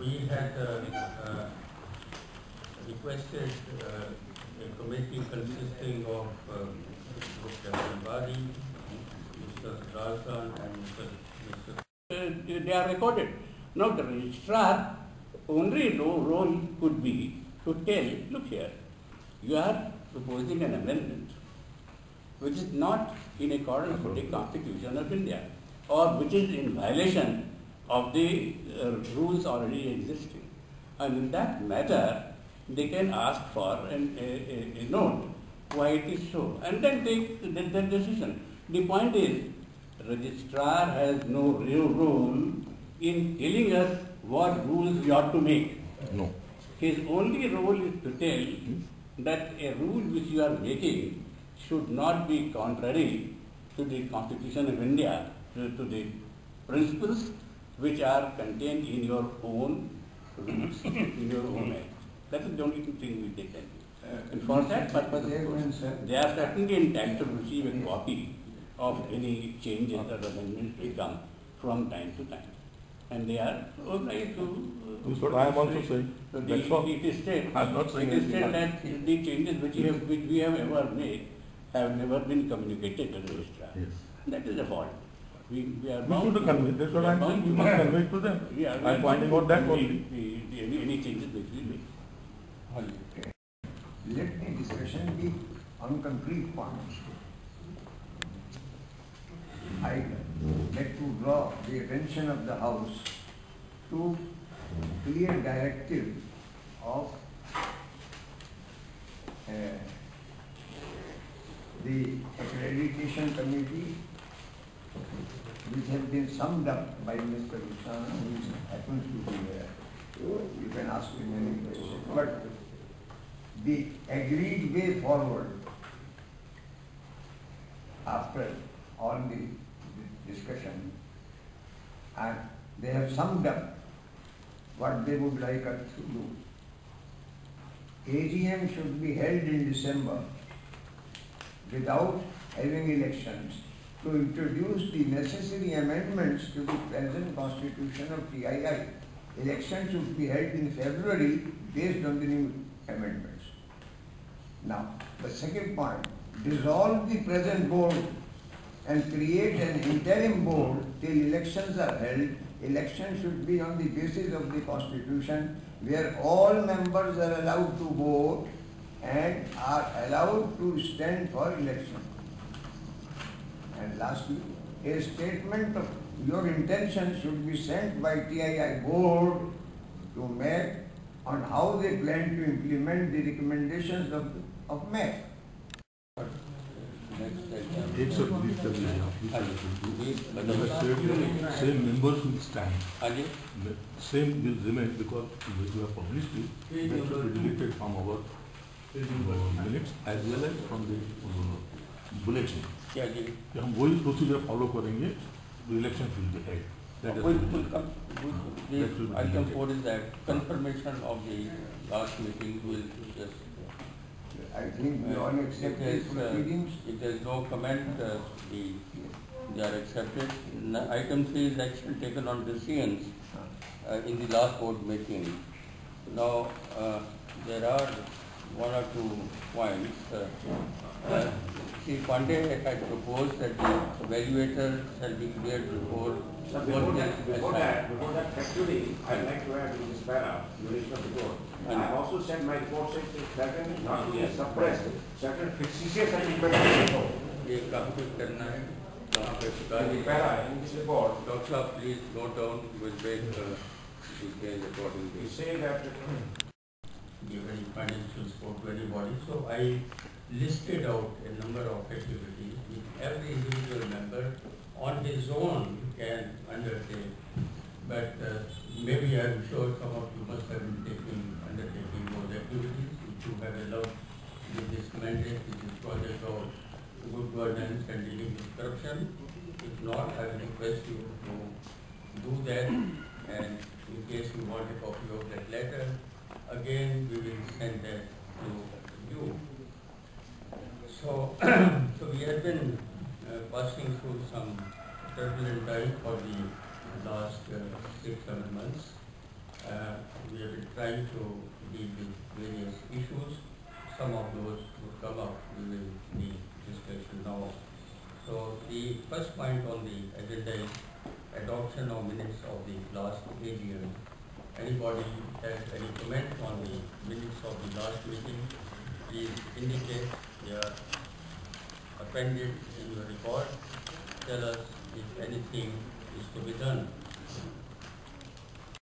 we had uh, uh, requested uh, a committee consisting of Mr. Ambari, Mr. Razan and Mr. Mr. They are recorded. Now the registrar only ro- role could be to tell, look here, you are proposing an amendment which is not in accordance with the Constitution of India or which is in violation of the uh, rules already existing. And in that matter, they can ask for an, a, a, a note why it is so and then take the, the decision. The point is, registrar has no real role in telling us what rules we ought to make. No. His only role is to tell that a rule which you are making should not be contrary to the Constitution of India, to, to the principles which are contained in your own rules, in your own act. That is the only thing which they can do. And for that purpose, of course, they are certainly entitled to receive a copy of any changes or amendments they come from time to time. And they are obliged to. uh, That's what I am also saying. So That's the, all. it is said, I'm not saying it is anything said that the changes which we have, which we have ever made have never been communicated to the registrar. Yes. That is a fault. We, we are We bound should to- convey, that's what I'm saying, we must convey it to them. Yeah, we I'm are finding bound out that only. the- the- Any, any changes which we make. Let the discussion be on concrete points. I like to draw the attention of the House to clear directive of uh, the accreditation committee which has been summed up by Mr. Usana, who happens to be here. You can ask him any question. But the agreed way forward after all the the discussion and they have summed up what they would like us to do. AGM should be held in December without having elections to introduce the necessary amendments to the present constitution of TII. Elections should be held in February based on the new amendments. Now, the second point, dissolve the present board and create an interim board till elections are held. Elections should be on the basis of the constitution where all members are allowed to vote and are allowed to stand for election. And lastly, a statement of your intention should be sent by TII board to MEC on how they plan to implement the recommendations of, of MEC. Next item. एक सौ बीस तक ले जाओ, बीस तक ले जाओ. And the same, same members will stand. हाँ जी The Same will remain because we have published it, that should be deleted from our uh, minutes as well as from the uh, bulletin. क्या कि हम वही procedure follow करेंगे election be held that Will, is will come, will, That will the be item deleted. that confirmation of the last meeting will just. I think we all accept It the is, uh, proceedings. If there is no comment, uh, the, they are accepted. N- Item three is action taken on decisions uh, in the last board meeting. Now, uh, there are one or two points. uh, uh, Sri Pandey had proposed that the evaluator shall be cleared before. Sir, before that, before that, before that, actually, I'd like to add in this para, duration of the board. I have also sent my report says that certain, not to be suppressed, certain fictitious and independent report. ये कहाँ करना है कहाँ पे In the para, in this report, Doctor साहब please note down with break uh, details according we to say that given financial support to anybody. So I listed out a number of activities which every individual member on his own can undertake. But uh, maybe I'm sure some of you must have been taking, undertaking those activities which you have allowed with this mandate, which is project of good governance and dealing with corruption. If not, I will request you to do that and in case you want a copy of that letter, again, we will send that to you. So, so we have been uh, passing through some turbulent time for the last uh, six, seven months. Uh, we have been trying to deal with various issues. Some of those would come up during the discussion now. So the first point on the agenda is adoption of minutes of the last AGM. Anybody has any comment on the minutes of the last meeting, please indicate they are appended in your report. Tell us if anything is to be done.